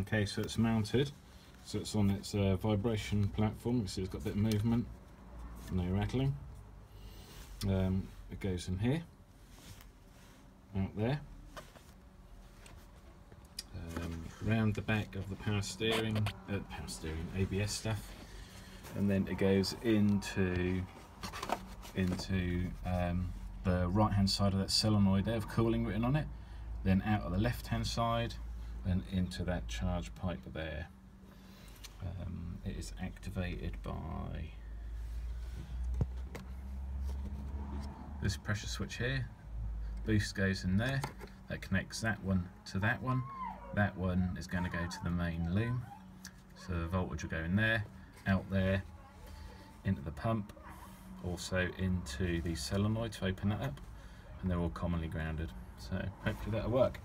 Okay, so it's mounted. So it's on its uh, vibration platform. You see it's got a bit of movement, no rattling. Um, it goes in here, out there, um, round the back of the power steering, uh, power steering ABS stuff, and then it goes into into um, the right hand side of that solenoid there with cooling written on it, then out of the left hand side and into that charge pipe there. Um, it is activated by this pressure switch here. Boost goes in there. That connects that one to that one. That one is going to go to the main loom. So the voltage will go in there, out there, into the pump, also into the solenoid to open that up, and they're all commonly grounded. So hopefully that'll work.